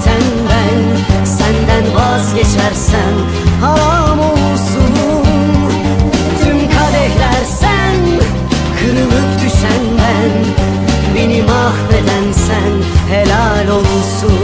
biten ben. Senden vazgeçersem haram olsun. Tüm kadehler sen Kırılıp düşen ben. Beni mahveden sen Helal olsun.